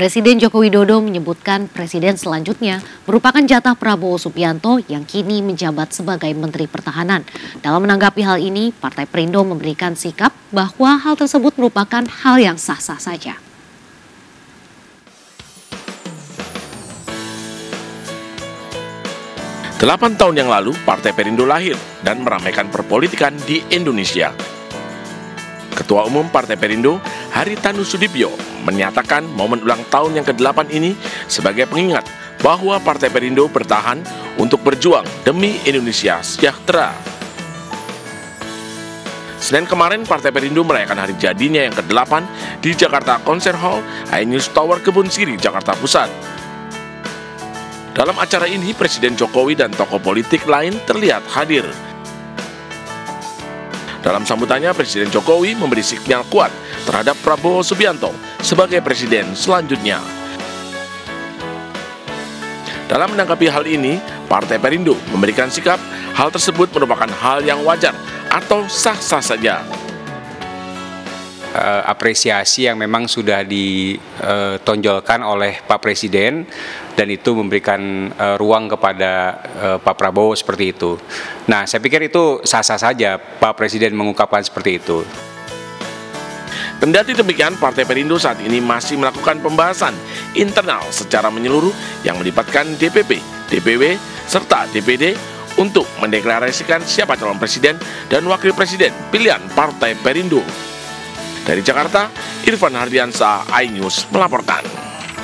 Presiden Joko Widodo menyebutkan presiden selanjutnya merupakan jatah Prabowo Subianto yang kini menjabat sebagai Menteri Pertahanan. Dalam menanggapi hal ini, Partai Perindo memberikan sikap bahwa hal tersebut merupakan hal yang sah-sah saja. Delapan tahun yang lalu, Partai Perindo lahir dan meramaikan perpolitikan di Indonesia. Ketua Umum Partai Perindo, Haritanu Sudibyo, menyatakan momen ulang tahun yang ke-8 ini sebagai pengingat bahwa Partai Perindo bertahan untuk berjuang demi Indonesia sejahtera. Senin kemarin, Partai Perindo merayakan hari jadinya yang ke-8 di Jakarta Concert Hall, iNews Tower Kebun Siri, Jakarta Pusat. Dalam acara ini, Presiden Jokowi dan tokoh politik lain terlihat hadir. Dalam sambutannya, Presiden Jokowi memberi sinyal kuat terhadap Prabowo Subianto sebagai presiden selanjutnya. Dalam menanggapi hal ini, Partai Perindo memberikan sikap hal tersebut merupakan hal yang wajar atau sah-sah saja uh, apresiasi yang memang sudah ditonjolkan oleh Pak Presiden dan itu memberikan uh, ruang kepada uh, Pak Prabowo seperti itu. Nah, saya pikir itu sah-sah saja Pak Presiden mengungkapkan seperti itu. Kendati demikian, Partai Perindo saat ini masih melakukan pembahasan internal secara menyeluruh yang melibatkan DPP, DPW, serta DPD untuk mendeklarasikan siapa calon presiden dan wakil presiden pilihan Partai Perindo. Dari Jakarta, Irfan Hardiansa, iNews melaporkan.